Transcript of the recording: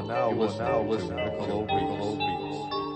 are now listening to global beats.